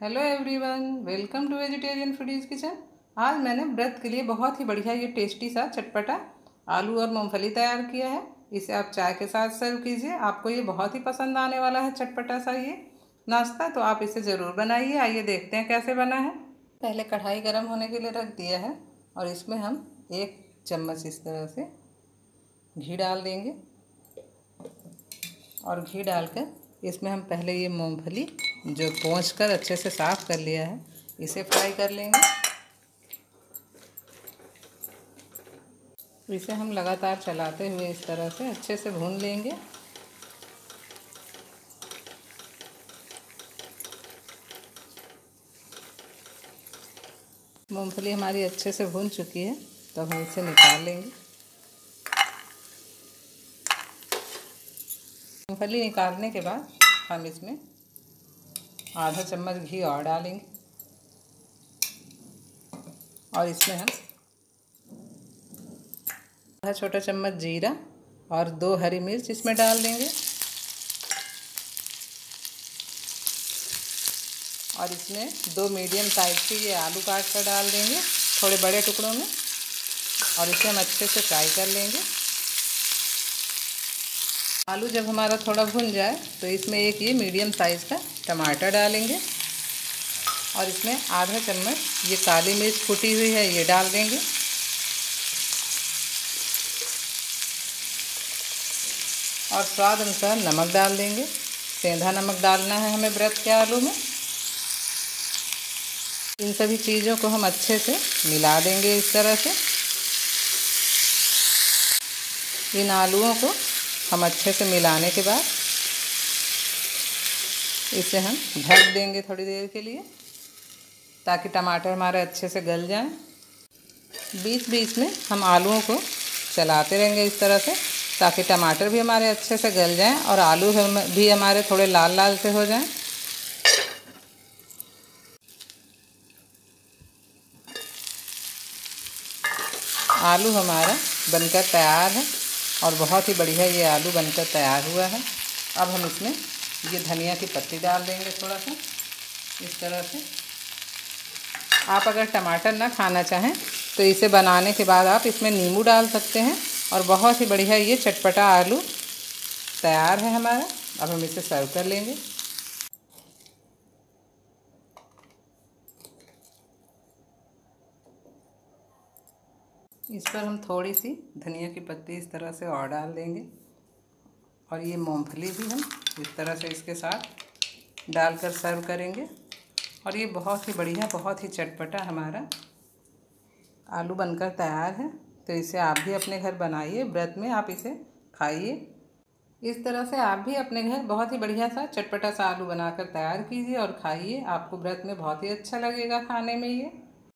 Hello everyone welcome to vegetarian foodies kitchen आज मैंने व्रत के लिए बहुत ही बढ़िया ये टेस्टी सा चटपटा आलू और मूंगफली तैयार किया है। इसे आप चाय के साथ सर्व कीजिए। आपको ये बहुत ही पसंद आने वाला है चटपटा सा ये। नाश्ता तो आप इसे ज़रूर बनाइए। आइए देखते हैं कैसे बना है। पहले कढ़ाई गर्म होने के लिए रख दिया है और इसमें हम एक चम्मच इस तरह से घी डाल देंगे और घी डालकर इसमें हम पहले ये मूंगफली जो पोंछ कर अच्छे से साफ़ कर लिया है, इसे फ्राई कर लेंगे। इसे हम लगातार चलाते हुए इस तरह से अच्छे से भून लेंगे। मूंगफली हमारी अच्छे से भून चुकी है तो हम इसे निकाल लेंगे। मूंगफली निकालने के बाद हम इसमें आधा चम्मच घी और डालेंगे। और इसमें हम आधा छोटा चम्मच जीरा और दो हरी मिर्च इसमें डाल देंगे। और इसमें दो मीडियम साइज़ के ये आलू काट कर डाल देंगे, थोड़े बड़े टुकड़ों में। और इसे हम अच्छे से फ्राई कर लेंगे। आलू जब हमारा थोड़ा भुन जाए तो इसमें एक ये मीडियम साइज़ का टमाटर डालेंगे और इसमें आधा चम्मच ये काली मिर्च फूटी हुई है, ये डाल देंगे। और स्वाद अनुसार नमक डाल देंगे। सेंधा नमक डालना है हमें व्रत के आलू में। इन सभी चीज़ों को हम अच्छे से मिला देंगे इस तरह से। इन आलूओं को हम अच्छे से मिलाने के बाद इसे हम ढक देंगे थोड़ी देर के लिए, ताकि टमाटर हमारे अच्छे से गल जाएँ। बीच बीच में हम आलूओं को चलाते रहेंगे इस तरह से, ताकि टमाटर भी हमारे अच्छे से गल जाएँ और आलू भी हमारे थोड़े लाल लाल से हो जाएँ। आलू हमारा बनकर तैयार है और बहुत ही बढ़िया ये आलू बनकर तैयार हुआ है। अब हम इसमें ये धनिया की पत्ती डाल देंगे थोड़ा सा इस तरह से। आप अगर टमाटर ना खाना चाहें तो इसे बनाने के बाद आप इसमें नींबू डाल सकते हैं और बहुत ही बढ़िया ये चटपटा आलू तैयार है हमारा। अब हम इसे सर्व कर लेंगे। इस पर हम थोड़ी सी धनिया की पत्ती इस तरह से और डाल देंगे। और ये मूंगफली भी हम इस तरह से इसके साथ डालकर सर्व करेंगे। और ये बहुत ही बढ़िया, बहुत ही चटपटा हमारा आलू बनकर तैयार है। तो इसे आप भी अपने घर बनाइए, व्रत में आप इसे खाइए। इस तरह से आप भी अपने घर बहुत ही बढ़िया सा चटपटा सा आलू बनाकर तैयार कीजिए और खाइए। आपको व्रत में बहुत ही अच्छा लगेगा खाने में ये।